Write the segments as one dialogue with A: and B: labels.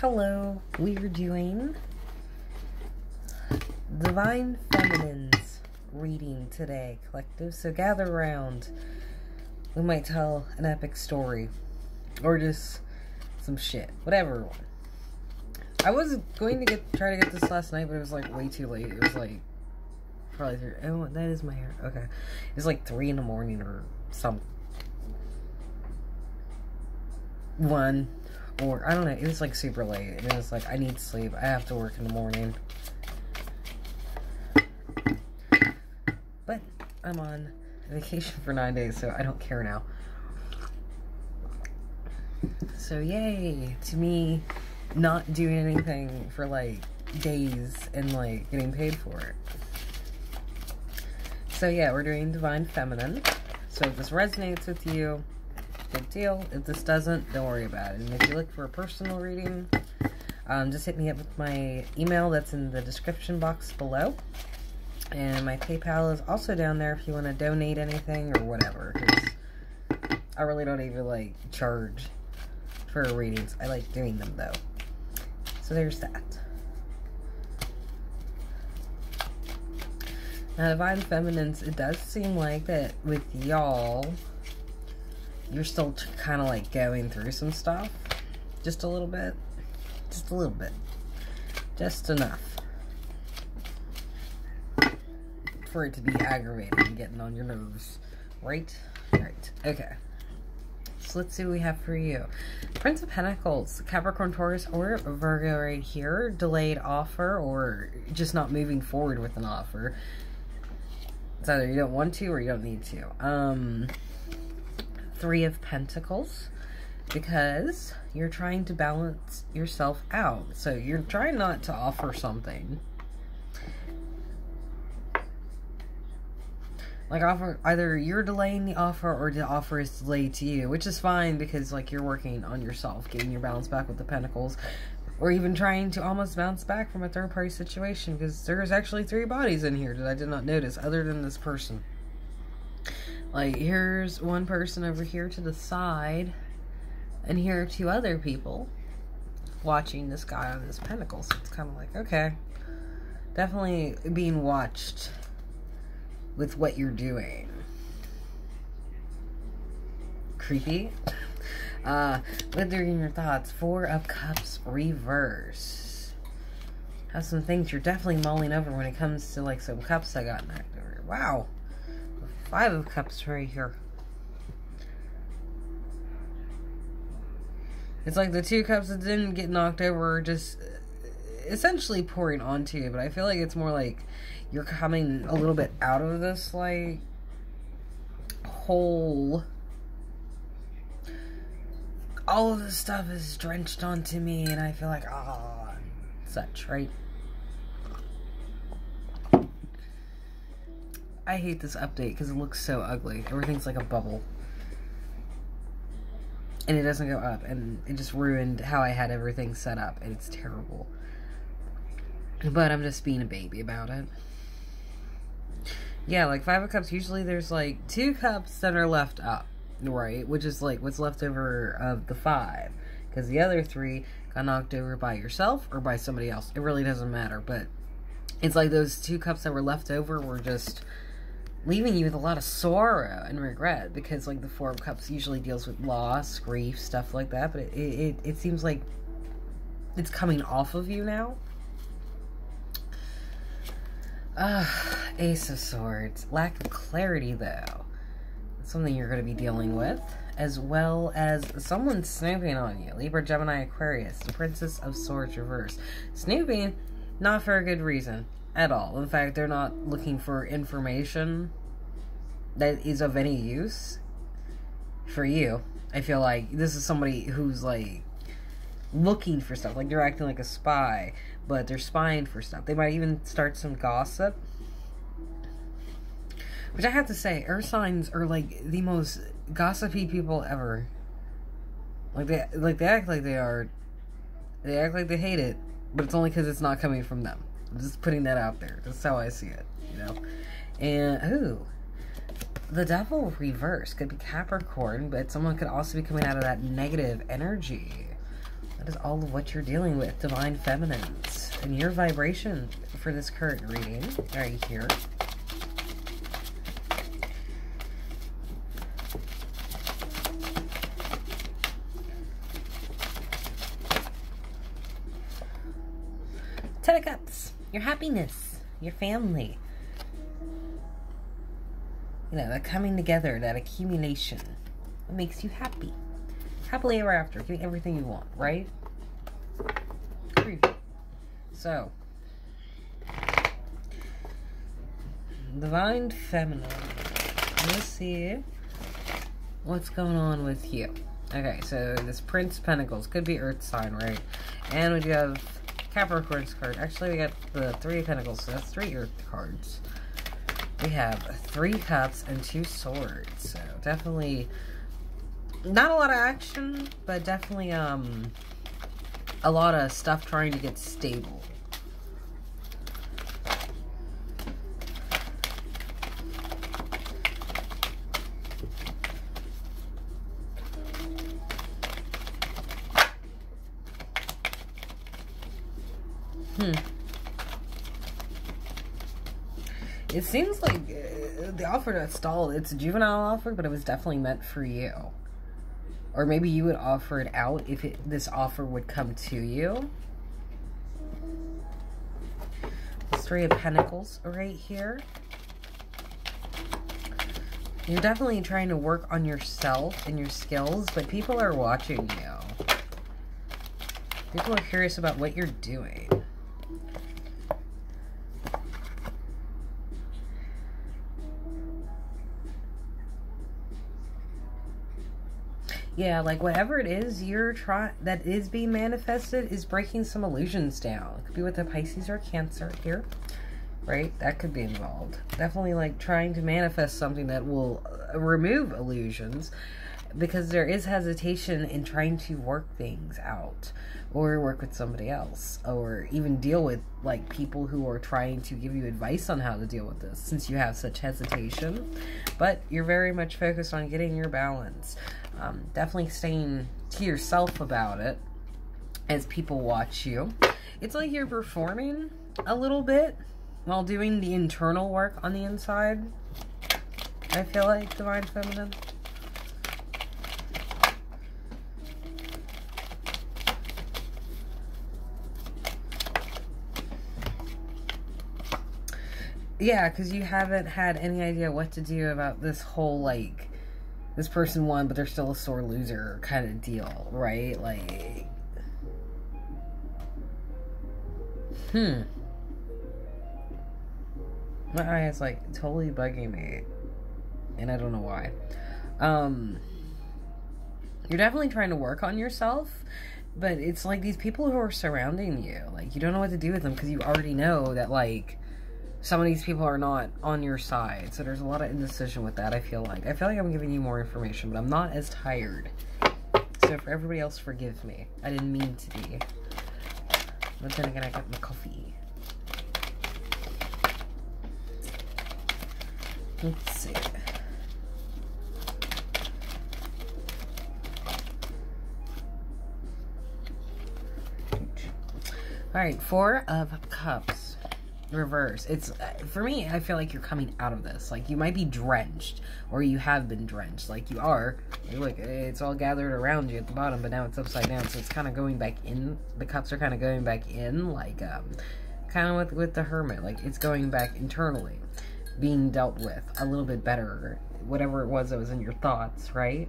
A: Hello, we are doing Divine Feminines reading today, collective. So gather around. We might tell an epic story or just some shit, whatever. I was going to get try to get this last night, but it was like way too late. It was like probably three. Oh, that is my hair. Okay, it's like three in the morning or some one or I don't know. It was like super late, and it was like I need sleep. I have to work in the morning. But I'm on vacation for nine days, so I don't care now. So yay to me, not doing anything for like days and like getting paid for it. So yeah, we're doing Divine Feminine. So if this resonates with you, big deal. If this doesn't, don't worry about it. And if you look for a personal reading, um, just hit me up with my email that's in the description box below. And my PayPal is also down there if you want to donate anything or whatever. I really don't even like charge for readings. I like doing them though. So there's that. Now, Divine Feminines, it does seem like that with y'all, you're still kind of like going through some stuff. Just a little bit. Just a little bit. Just enough. For it to be aggravating and getting on your nerves. Right? Right. Okay. So let's see what we have for you. Prince of Pentacles, Capricorn, Taurus, or Virgo right here. Delayed offer or just not moving forward with an offer. It's either you don't want to or you don't need to. Um, Three of Pentacles because you're trying to balance yourself out. So you're trying not to offer something. Like offer either you're delaying the offer or the offer is delayed to you, which is fine because like you're working on yourself, getting your balance back with the pentacles. Or even trying to almost bounce back from a third party situation because there's actually three bodies in here that I did not notice other than this person. Like, here's one person over here to the side, and here are two other people watching this guy on this pentacle. So it's kind of like, okay, definitely being watched with what you're doing. Creepy. Uh, withering your thoughts. Four of Cups reverse. Have some things you're definitely mulling over when it comes to like some cups I got knocked over. Wow. Five of Cups right here. It's like the two cups that didn't get knocked over just essentially pouring onto you, but I feel like it's more like you're coming a little bit out of this, like, hole. All of this stuff is drenched onto me, and I feel like, ah, oh, such, right? I hate this update because it looks so ugly. Everything's like a bubble. And it doesn't go up. And it just ruined how I had everything set up. And it's terrible. But I'm just being a baby about it. Yeah, like Five of Cups, usually there's like two cups that are left up. Right? Which is like what's left over of the five. Because the other three got knocked over by yourself or by somebody else. It really doesn't matter. But it's like those two cups that were left over were just leaving you with a lot of sorrow and regret because like the four of cups usually deals with loss grief stuff like that but it, it, it seems like it's coming off of you now. Uh, ace of swords. Lack of clarity though. Something you're going to be dealing with as well as someone snooping on you. Libra gemini aquarius the princess of swords reverse. Snooping not for a good reason at all. In fact, they're not looking for information that is of any use for you. I feel like this is somebody who's like looking for stuff. Like they're acting like a spy, but they're spying for stuff. They might even start some gossip. Which I have to say, earth signs are like the most gossipy people ever. Like they like they act like they are they act like they hate it, but it's only because it's not coming from them. Just putting that out there. That's how I see it, you know. And ooh, the devil reverse could be Capricorn, but someone could also be coming out of that negative energy. That is all of what you're dealing with, divine feminines. And your vibration for this current reading, right here. Ten of Cups, your happiness, your family. You know, that coming together, that accumulation. What makes you happy. Happily ever after, getting everything you want, right? So, Divine Feminine. Let's see what's going on with you. Okay, so this Prince Pentacles could be Earth sign, right? And we do have Capricorn's card. Actually, we got the Three of Pentacles, so that's three Earth cards. We have Three Cups and Two Swords. So definitely not a lot of action, but definitely um a lot of stuff trying to get stable. Hmm. It seems like uh, the offer that stall, it's a juvenile offer, but it was definitely meant for you. Or maybe you would offer it out if it, this offer would come to you. Three of Pentacles right here. You're definitely trying to work on yourself and your skills, but people are watching you. People are curious about what you're doing. Yeah, like whatever it is you're trying that is being manifested is breaking some illusions down. It could be with the Pisces or Cancer here, right? That could be involved. Definitely like trying to manifest something that will uh, remove illusions because there is hesitation in trying to work things out or work with somebody else or even deal with like people who are trying to give you advice on how to deal with this since you have such hesitation but you're very much focused on getting your balance um, definitely staying to yourself about it as people watch you. It's like you're performing a little bit while doing the internal work on the inside. I feel like Divine Feminine. Yeah, because you haven't had any idea what to do about this whole, like, this person won, but they're still a sore loser kind of deal, right? Like, hmm. My eye is like totally bugging me, and I don't know why. Um, you're definitely trying to work on yourself, but it's like these people who are surrounding you, like you don't know what to do with them because you already know that like some of these people are not on your side. So there's a lot of indecision with that, I feel like. I feel like I'm giving you more information, but I'm not as tired. So for everybody else, forgive me. I didn't mean to be. But then again, I got my coffee. Let's see. All right, Four of Cups reverse. It's uh, for me. I feel like you're coming out of this. Like you might be drenched, or you have been drenched. Like you are. Look, it's all gathered around you at the bottom, but now it's upside down. So it's kind of going back in. The cups are kind of going back in, like um, kind of with with the hermit. Like it's going back internally, being dealt with a little bit better. Whatever it was that was in your thoughts, right?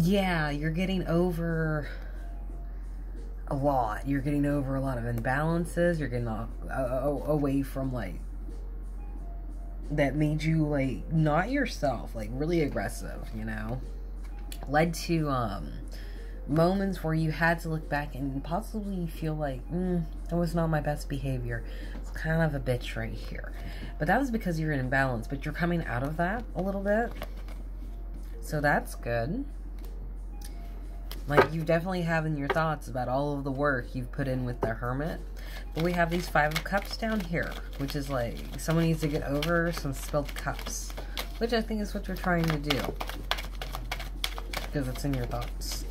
A: yeah, you're getting over a lot. You're getting over a lot of imbalances. You're getting off, uh, away from like that made you like not yourself, like really aggressive, you know. Led to um moments where you had to look back and possibly feel like mm, that was not my best behavior. It's kind of a bitch right here. But that was because you're in imbalance, but you're coming out of that a little bit. So that's good. Like, you definitely have in your thoughts about all of the work you've put in with the Hermit. But we have these Five of Cups down here, which is like, someone needs to get over some spilled cups. Which I think is what you're trying to do. Because it's in your thoughts.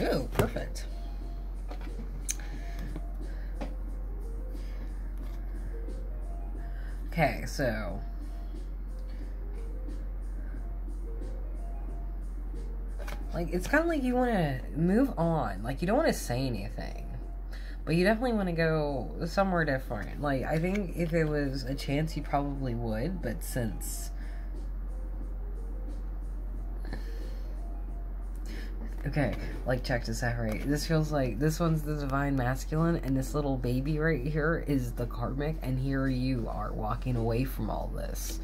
A: Oh, perfect. Okay, so like it's kind of like you want to move on. Like you don't want to say anything. But you definitely want to go somewhere different. Like I think if it was a chance you probably would, but since Okay, like check out right. This feels like this one's the divine masculine, and this little baby right here is the karmic, and here you are walking away from all this,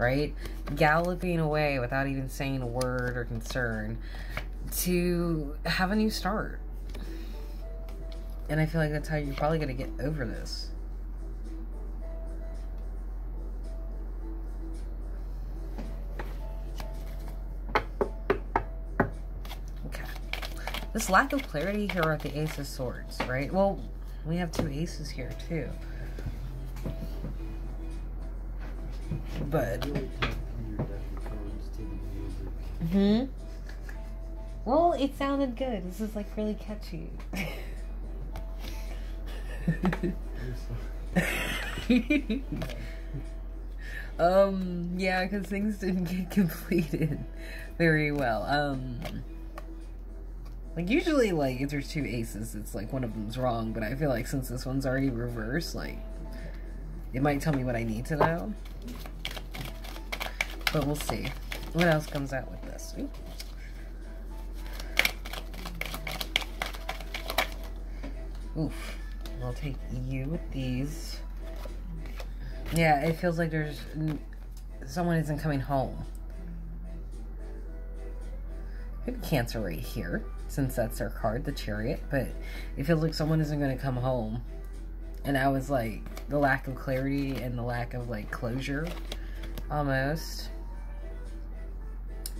A: right? Galloping away without even saying a word or concern to have a new start. And I feel like that's how you're probably gonna get over this. Okay. This lack of clarity here at the Ace of Swords, right? Well, we have two aces here, too. But... Hmm? Well, it sounded good. This is, like, really catchy. um, yeah, because things didn't get completed very well. Um... Like usually, like if there's two aces, it's like one of them's wrong. But I feel like since this one's already reversed, like it might tell me what I need to know. But we'll see what else comes out with this. Ooh. Oof. I'll take you with these. Yeah, it feels like there's someone isn't coming home. Could Cancer right here since that's their card, the chariot, but it feels like someone isn't going to come home. And I was like, the lack of clarity and the lack of like closure almost.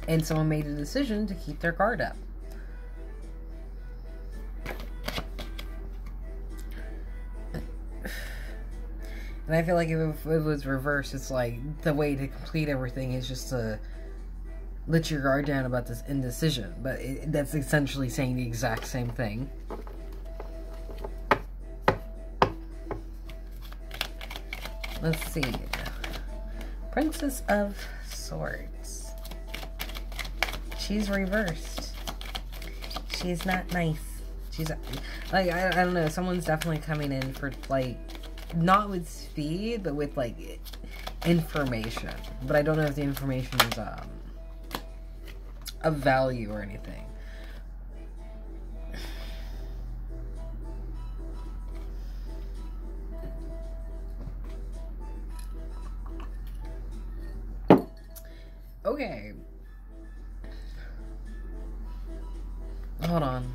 A: And someone made a decision to keep their guard up. And I feel like if it was reversed, it's like the way to complete everything is just to let your guard down about this indecision, but it, that's essentially saying the exact same thing. Let's see. Princess of Swords. She's reversed. She's not nice. She's like I, I don't know. Someone's definitely coming in for like not with speed, but with like information. But I don't know if the information is um of value or anything. Hold on.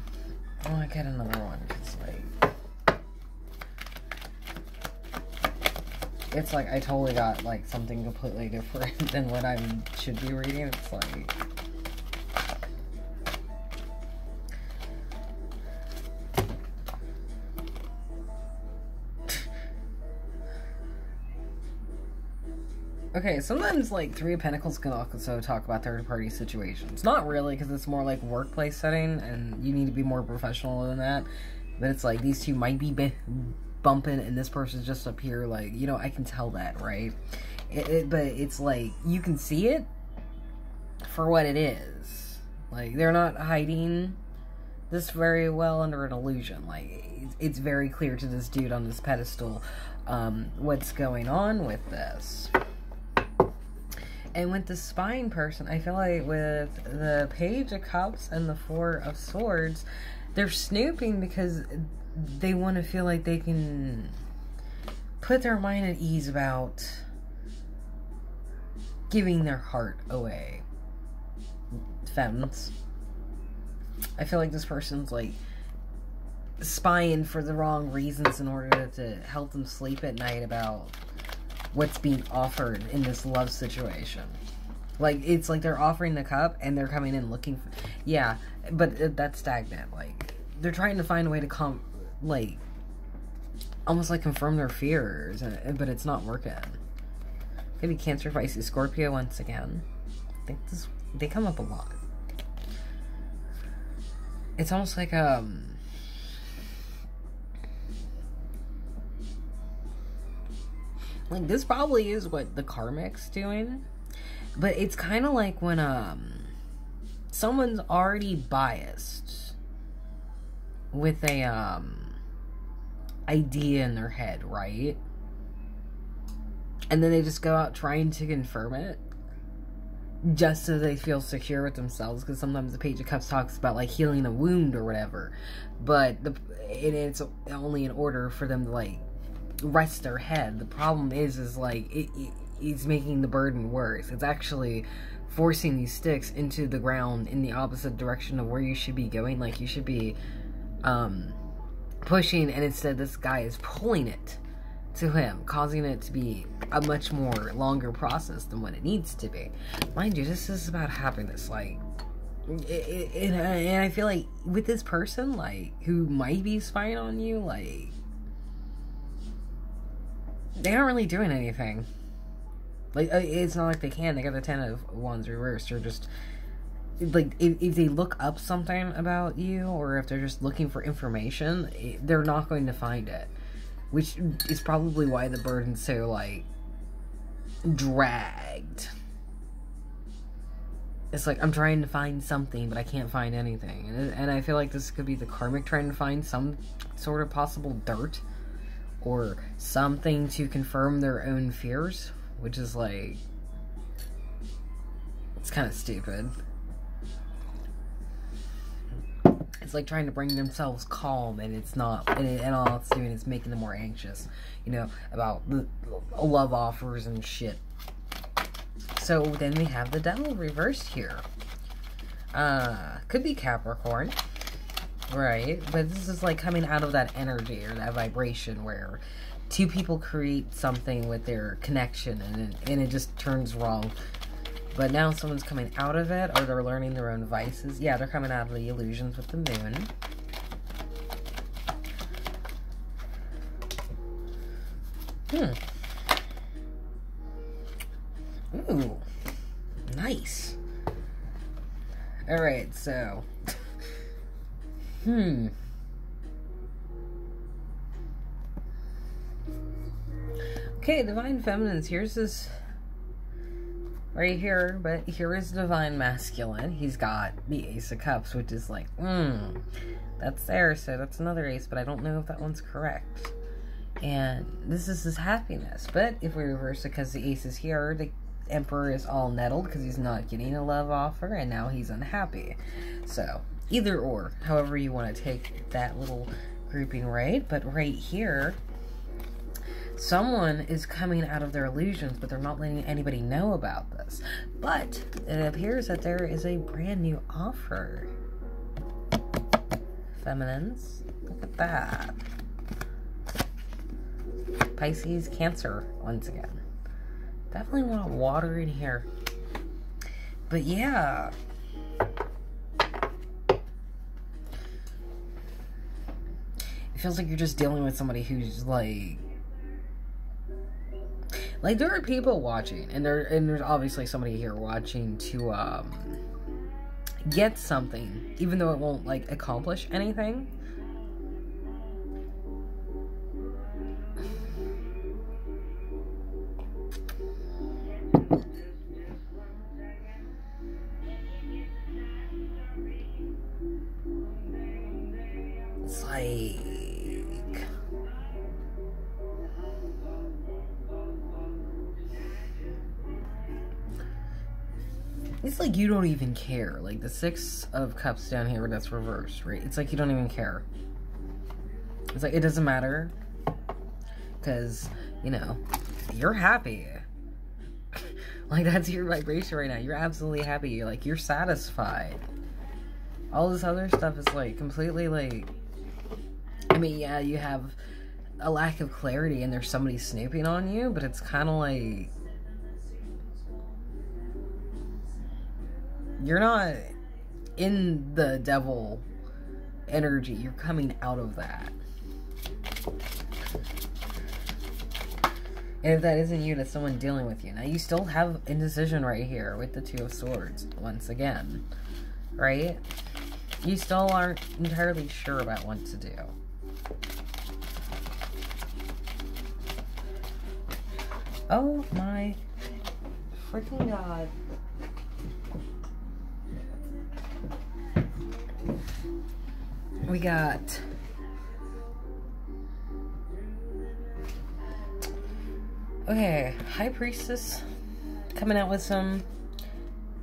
A: I want to get another one. It's like... It's like I totally got like something completely different than what I should be reading. It's like... Okay, sometimes like Three of Pentacles can also talk about third party situations. Not really, because it's more like workplace setting, and you need to be more professional than that. But it's like these two might be bumping, and this person's just up here. Like you know, I can tell that, right? It, it, but it's like you can see it for what it is. Like they're not hiding this very well under an illusion. Like it's very clear to this dude on this pedestal um, what's going on with this. And with the spine person, I feel like with the Page of Cups and the Four of Swords, they're snooping because they want to feel like they can put their mind at ease about giving their heart away. Femmes. I feel like this person's like spying for the wrong reasons in order to help them sleep at night about what's being offered in this love situation. Like it's like they're offering the cup and they're coming in looking for yeah, but that's stagnant. Like they're trying to find a way to come like almost like confirm their fears, but it's not working. Maybe Cancer, Pisces, Scorpio once again. I think this they come up a lot. It's almost like um like this probably is what the karmic's doing. But it's kind of like when um someone's already biased with a um idea in their head, right? And then they just go out trying to confirm it just so they feel secure with themselves because sometimes the page of cups talks about like healing a wound or whatever but the and it's only in order for them to like rest their head the problem is is like it, it it's making the burden worse it's actually forcing these sticks into the ground in the opposite direction of where you should be going like you should be um pushing and instead this guy is pulling it to him, causing it to be a much more longer process than what it needs to be. Mind you, this is about happiness. Like, it, and I feel like with this person, like, who might be spying on you, like, they aren't really doing anything. Like, uh, it's not like they can. They got the Ten of Wands reversed, or just like if, if they look up something about you or if they're just looking for information they're not going to find it. Which is probably why the burden's so like dragged. It's like i'm trying to find something but i can't find anything. And, and i feel like this could be the karmic trying to find some sort of possible dirt or something to confirm their own fears which is like it's kind of stupid. It's like trying to bring themselves calm and it's not and, it, and all it's doing is making them more anxious you know about the love offers and shit. So then we have the devil reversed here. Uh could be capricorn right but this is like coming out of that energy or that vibration where two people create something with their connection and it, and it just turns wrong but now someone's coming out of it, or they're learning their own vices. Yeah, they're coming out of the illusions with the moon. Hmm. Ooh. Nice. Alright, so. Hmm. Okay, Divine Feminines, here's this right here, but here is Divine Masculine. He's got the Ace of Cups, which is like, hmm, that's there, so that's another ace, but I don't know if that one's correct. And this is his happiness. But if we reverse it because the ace is here, the Emperor is all nettled because he's not getting a love offer, and now he's unhappy. So, either or, however you want to take that little grouping right. But right here, someone is coming out of their illusions, but they're not letting anybody know about this. But it appears that there is a brand new offer. Feminines, look at that. Pisces, Cancer, once again. Definitely want water in here. But yeah. It feels like you're just dealing with somebody who's like like there are people watching, and there and there's obviously somebody here watching to um get something, even though it won't like accomplish anything. It's like you don't even care. Like the six of cups down here that's reversed, right? It's like you don't even care. It's like it doesn't matter. Because, you know, you're happy. like that's your vibration right now. You're absolutely happy. You're like you're satisfied. All this other stuff is like completely like I mean, yeah, you have a lack of clarity and there's somebody snooping on you, but it's kind of like You're not in the devil energy. You're coming out of that. And if that isn't you, that's someone dealing with you. Now, you still have indecision right here with the Two of Swords, once again. Right? You still aren't entirely sure about what to do. Oh my freaking god. We got Okay, High Priestess coming out with some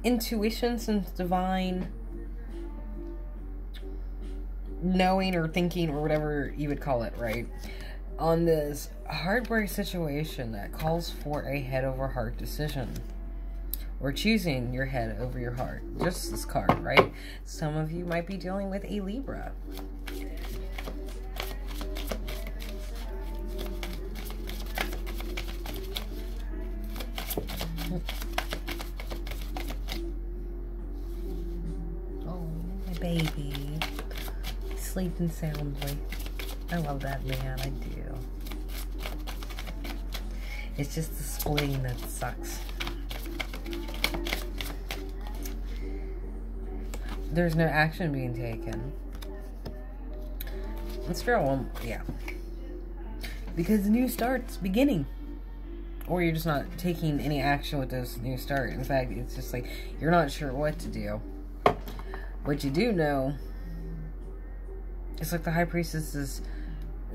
A: intuition, some divine knowing or thinking or whatever you would call it, right? On this heartbreak situation that calls for a head over heart decision. Or choosing your head over your heart. Just this card, right? Some of you might be dealing with a Libra. Oh, my baby. Sleeping soundly. I love that man, I do. It's just the spleen that sucks. There's no action being taken. Let's draw one, yeah. Because the new start's beginning or you're just not taking any action with this new start. In fact, it's just like you're not sure what to do. What you do know, it's like the High Priestess is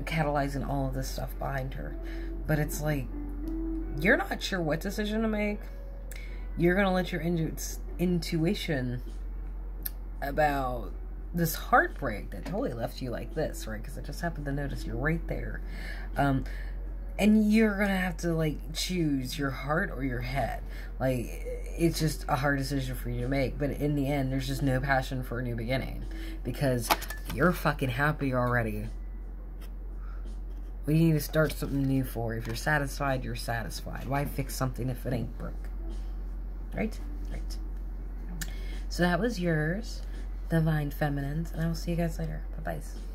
A: catalyzing all of this stuff behind her. But it's like you're not sure what decision to make. You're gonna let your intu intuition about this heartbreak that totally left you like this, right? Because I just happened to notice you're right there. Um, and you're gonna have to like choose your heart or your head. Like it's just a hard decision for you to make but in the end there's just no passion for a new beginning because you're fucking happy already. We need to start something new for if you're satisfied you're satisfied. Why fix something if it ain't broke? Right? Right. So that was yours divine feminines and i will see you guys later. Bye bye